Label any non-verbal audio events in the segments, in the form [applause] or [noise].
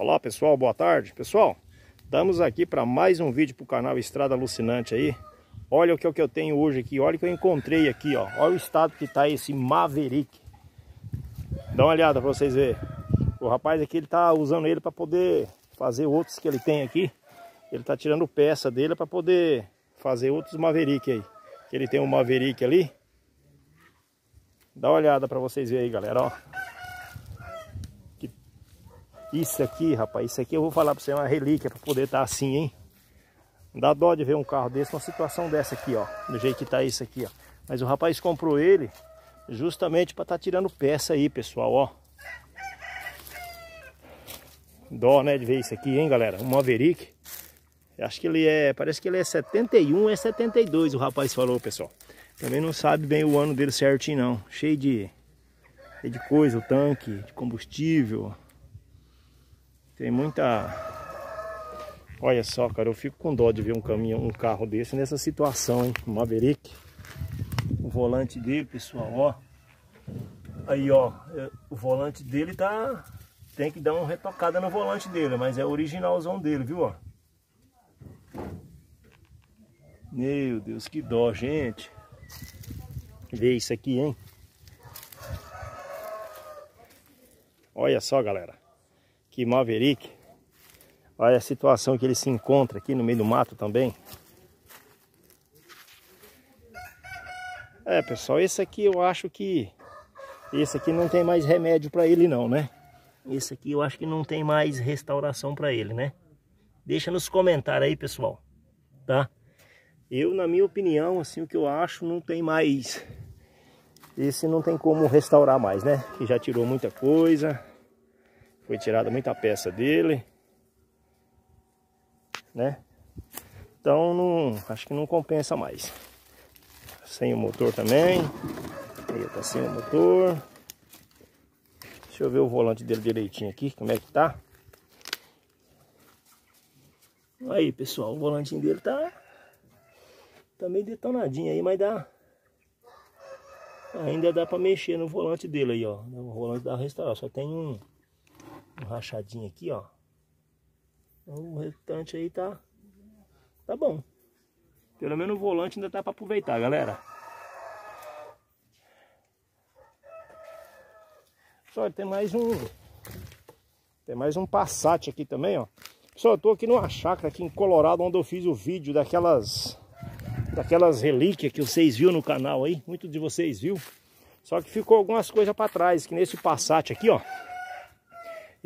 Olá pessoal, boa tarde. Pessoal, estamos aqui para mais um vídeo para o canal Estrada Alucinante aí. Olha o que, é que eu tenho hoje aqui, olha o que eu encontrei aqui, ó. Olha o estado que está esse Maverick. Dá uma olhada para vocês verem. O rapaz aqui, ele tá usando ele para poder fazer outros que ele tem aqui. Ele tá tirando peça dele para poder fazer outros Maverick aí. Ele tem um Maverick ali. Dá uma olhada para vocês verem aí, galera, ó. Isso aqui, rapaz, isso aqui eu vou falar para você, é uma relíquia para poder estar tá assim, hein? Dá dó de ver um carro desse numa situação dessa aqui, ó. Do jeito que tá isso aqui, ó. Mas o rapaz comprou ele justamente para estar tá tirando peça aí, pessoal, ó. Dó, né, de ver isso aqui, hein, galera? Um Maverick. Acho que ele é, parece que ele é 71, é 72, o rapaz falou, pessoal. Também não sabe bem o ano dele certinho, não. Cheio de, cheio de coisa, o tanque, de combustível, tem muita... Olha só, cara, eu fico com dó de ver um caminhão, um carro desse nessa situação, hein? Um Maverick. O volante dele, pessoal, ó. Aí, ó, é, o volante dele tá... Tem que dar uma retocada no volante dele, mas é originalzão dele, viu, ó. Meu Deus, que dó, gente. Vê isso aqui, hein? Olha só, galera que Maverick. Olha a situação que ele se encontra aqui no meio do mato também. É, pessoal, esse aqui eu acho que... Esse aqui não tem mais remédio para ele não, né? Esse aqui eu acho que não tem mais restauração para ele, né? Deixa nos comentários aí, pessoal. Tá? Eu, na minha opinião, assim, o que eu acho, não tem mais... Esse não tem como restaurar mais, né? Que já tirou muita coisa. Foi tirada muita peça dele. Né? Então não, acho que não compensa mais. Sem o motor também. Aí tá sem o motor. Deixa eu ver o volante dele direitinho aqui, como é que tá. Aí pessoal, o volantinho dele tá, tá meio detonadinho aí, mas dá, ainda dá para mexer no volante dele aí, ó. O volante da restaurar, só tem um, um rachadinho aqui, ó. O restante aí tá, tá bom. Pelo menos o volante ainda tá para aproveitar, galera. Só tem mais um tem mais um Passat aqui também, ó. Pessoal, eu tô aqui numa chácara aqui em Colorado, onde eu fiz o vídeo daquelas daquelas relíquias que vocês viram no canal aí, muitos de vocês viu. Só que ficou algumas coisas para trás, que nesse Passat aqui, ó.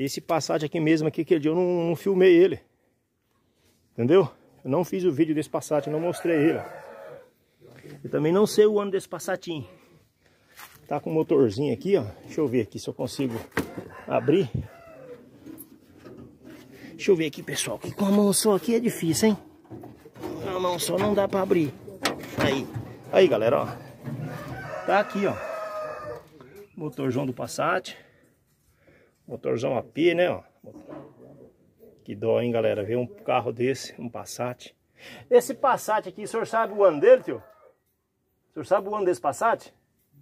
Esse Passat aqui mesmo, aqui, aquele dia eu não, não filmei ele. Entendeu? Eu não fiz o vídeo desse Passat, não mostrei ele. Eu também não sei o ano desse Passatinho. Tá com motorzinho aqui, ó. Deixa eu ver aqui se eu consigo abrir. Deixa eu ver aqui, pessoal, que com a mão só aqui é difícil, hein? Com a mão só não dá pra abrir. Aí, aí, galera, ó. Tá aqui, ó. Motorzão do Passat. Motorzão AP, né, ó. Que dó, hein, galera. Ver um carro desse, um Passat. Esse Passat aqui, o senhor sabe o ano dele, tio? O senhor sabe o ano desse Passat?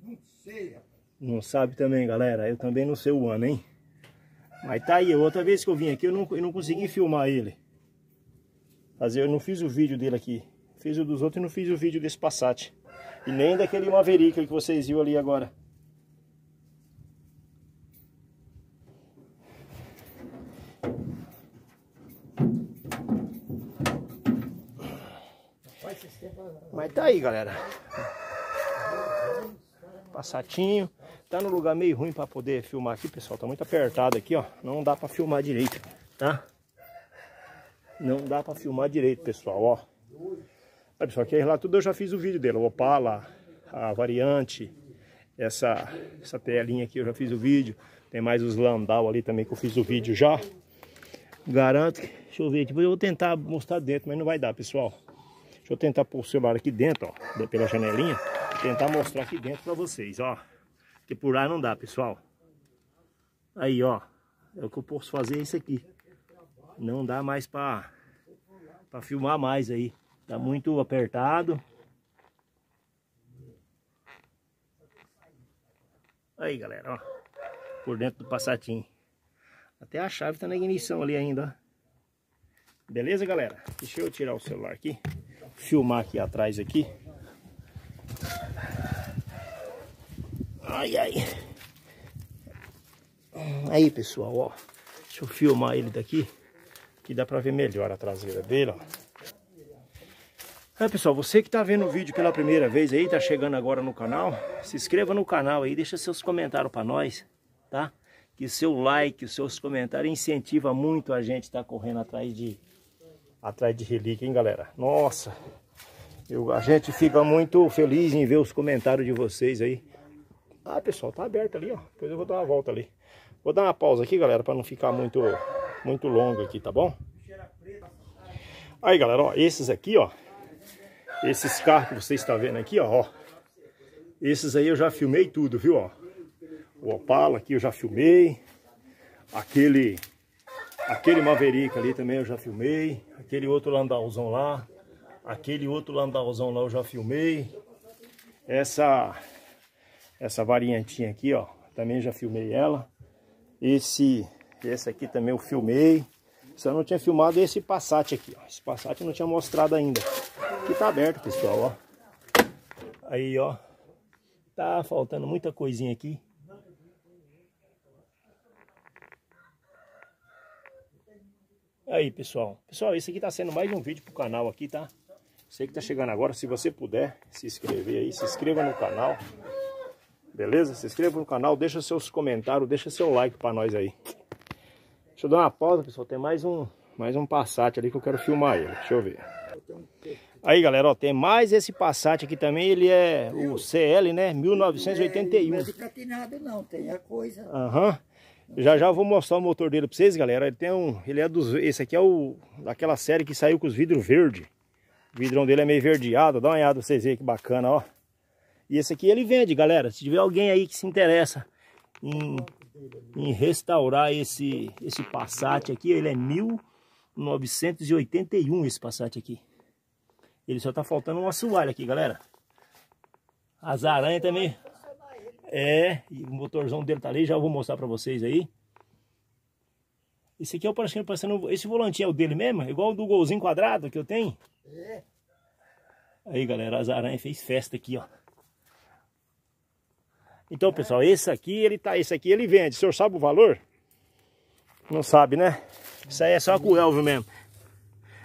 Não sei. Não sabe também, galera. Eu também não sei o ano, hein? Mas tá aí, outra vez que eu vim aqui, eu não, eu não consegui filmar ele. Fazer, eu não fiz o vídeo dele aqui. Fiz o dos outros e não fiz o vídeo desse Passat. E nem daquele Maverick que vocês viram ali agora. Mas tá aí, galera. Passatinho. Tá no lugar meio ruim para poder filmar aqui, pessoal. Tá muito apertado aqui, ó. Não dá para filmar direito, tá? Não dá para filmar direito, pessoal, ó. Olha, pessoal, aqui lá tudo eu já fiz o vídeo dele. O Opala, a variante, essa, essa telinha aqui eu já fiz o vídeo. Tem mais os Landau ali também que eu fiz o vídeo já. Garanto que, deixa eu ver, depois eu vou tentar mostrar dentro, mas não vai dar, pessoal. Deixa eu tentar pôr o celular aqui dentro, ó, pela janelinha. Tentar mostrar aqui dentro pra vocês, ó. Porque por lá não dá, pessoal. Aí, ó. É o que eu posso fazer é isso aqui. Não dá mais pra, pra filmar mais aí. Tá muito apertado. Aí, galera, ó. Por dentro do passatinho. Até a chave tá na ignição ali ainda, Beleza, galera? Deixa eu tirar o celular aqui. Filmar aqui atrás aqui. Ai, ai. Aí, pessoal, ó. Deixa eu filmar ele daqui. Que dá pra ver melhor a traseira dele, ó. É, pessoal, você que tá vendo o vídeo pela primeira vez aí, tá chegando agora no canal, se inscreva no canal aí, deixa seus comentários pra nós, tá? Que seu like, os seus comentários incentiva muito a gente tá correndo atrás de atrás de relíquia, hein, galera? Nossa, eu, a gente fica muito feliz em ver os comentários de vocês aí. Ah, pessoal, tá aberto ali, ó. Depois eu vou dar uma volta ali. Vou dar uma pausa aqui, galera, para não ficar muito, muito longo aqui, tá bom? Aí, galera, ó, esses aqui, ó. Esses carros que vocês estão vendo aqui, ó, ó. Esses aí eu já filmei tudo, viu, ó. O Opala aqui eu já filmei. Aquele Aquele Maverick ali também eu já filmei. Aquele outro Landauzão lá. Aquele outro Landauzão lá eu já filmei. Essa essa variantinha aqui, ó, também já filmei ela. Esse esse aqui também eu filmei. Só não tinha filmado esse Passat aqui, ó. Esse Passat eu não tinha mostrado ainda. Aqui tá aberto, pessoal, ó. Aí, ó. Tá faltando muita coisinha aqui. Aí, pessoal. Pessoal, esse aqui tá sendo mais um vídeo pro canal aqui, tá? Você que tá chegando agora, se você puder se inscrever aí, se inscreva no canal. Beleza? Se inscreva no canal, deixa seus comentários, deixa seu like pra nós aí. Deixa eu dar uma pausa, pessoal. Tem mais um, mais um Passat ali que eu quero filmar ele. Deixa eu ver. Aí, galera, ó, tem mais esse Passat aqui também. Ele é o CL, né? 1981. Não é platinado não, tem a coisa. Aham. Uhum. Já já vou mostrar o motor dele para vocês, galera. Ele tem um, ele é dos, esse aqui é o daquela série que saiu com os vidros verde. O vidrão dele é meio verdeado, dá uma olhada pra vocês verem que bacana, ó. E esse aqui ele vende, galera. Se tiver alguém aí que se interessa em, em restaurar esse esse Passat aqui, ele é 1981 esse Passat aqui. Ele só tá faltando um assoalho aqui, galera. As aranhas também é, o motorzão dele tá ali, já vou mostrar pra vocês aí. Esse aqui é o parecendo, parecendo, esse volantinho é o dele mesmo? Igual o do golzinho quadrado que eu tenho? É. Aí galera, as aranhas fez festa aqui, ó. Então pessoal, esse aqui, ele tá, esse aqui ele vende. O senhor sabe o valor? Não sabe, né? Isso aí é só com o Elvio mesmo.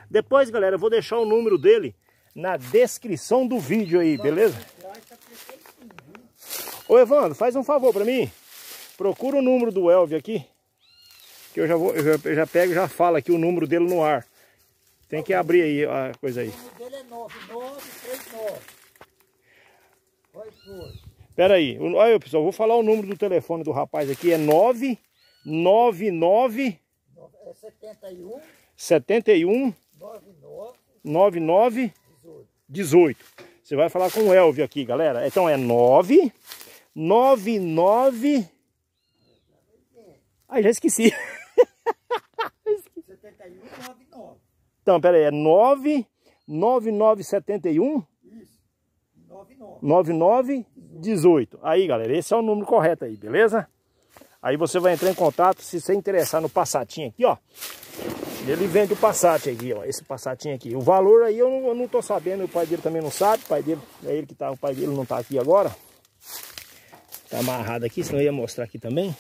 Depois, galera, eu vou deixar o número dele na descrição do vídeo aí, beleza? Ô Evandro, faz um favor pra mim. Procura o número do Elvio aqui. Que eu já vou, eu já, eu já pego e já falo aqui o número dele no ar. Tem que abrir aí a coisa aí. O número dele é 9939. Pera aí. Olha, pessoal, vou falar o número do telefone do rapaz aqui. É 999... É 71... 71... 99... 99... 18. 18. Você vai falar com o Elvio aqui, galera. Então é 9... 99... Ai, já esqueci. [laughs] 7199. Então, pera aí, é 99971 Isso. 9918. Aí, galera, esse é o número correto aí, beleza? Aí você vai entrar em contato se você interessar no passatinho aqui, ó. Ele vende o Passat aqui, ó, esse Passatinho aqui. O valor aí eu não, eu não tô sabendo, o pai dele também não sabe, o pai dele, é ele que tá, o pai dele não tá aqui agora. Tá amarrado aqui, senão eu ia mostrar aqui também.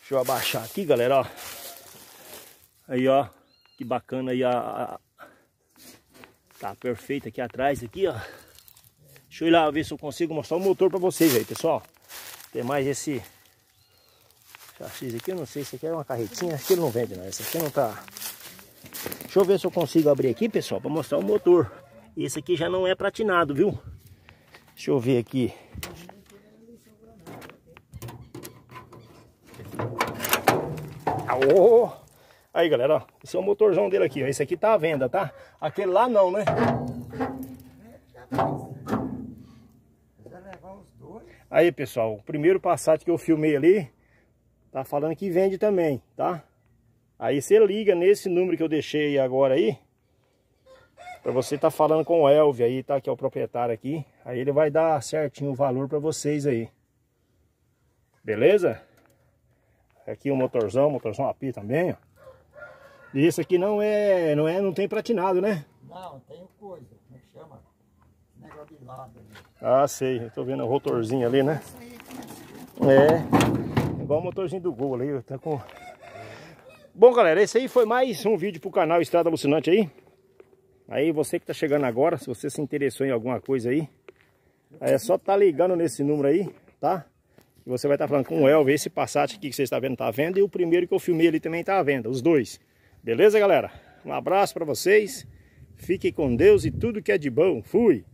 Deixa eu abaixar aqui, galera, ó. Aí, ó. Que bacana aí a... Tá perfeito aqui atrás, aqui, ó. Deixa eu ir lá ver se eu consigo mostrar o motor pra vocês aí, pessoal. Tem mais esse chassis aqui, eu não sei se aqui é uma carretinha, acho que ele não vende não, esse aqui não tá... Deixa eu ver se eu consigo abrir aqui, pessoal, para mostrar o motor. Esse aqui já não é pratinado, viu? Deixa eu ver aqui. Oh! Aí, galera, ó, esse é o motorzão dele aqui, ó. Esse aqui tá à venda, tá? Aquele lá não, né? Aí, pessoal, o primeiro Passat que eu filmei ali, tá falando que vende também, tá? Aí você liga nesse número que eu deixei agora aí, para você tá falando com o Elvio aí, tá? Que é o proprietário aqui. Aí ele vai dar certinho o valor para vocês aí. Beleza? Aqui o motorzão, motorzão API também, ó. E esse aqui não é, não é, não tem pratinado, né? Não, tem coisa, como é chama? Negócio de lado ali. Ah, sei, eu tô vendo o rotorzinho ali, né? É, igual o motorzinho do Gol ali, tá com... Bom, galera, esse aí foi mais um vídeo pro canal Estrada Alucinante aí. Aí você que tá chegando agora, se você se interessou em alguma coisa aí, aí é só tá ligando nesse número aí, tá? E você vai estar falando com o Elvio, esse Passat aqui que você está vendo tá vendo e o primeiro que eu filmei ali também tá à venda, os dois. Beleza, galera? Um abraço para vocês. Fiquem com Deus e tudo que é de bom. Fui!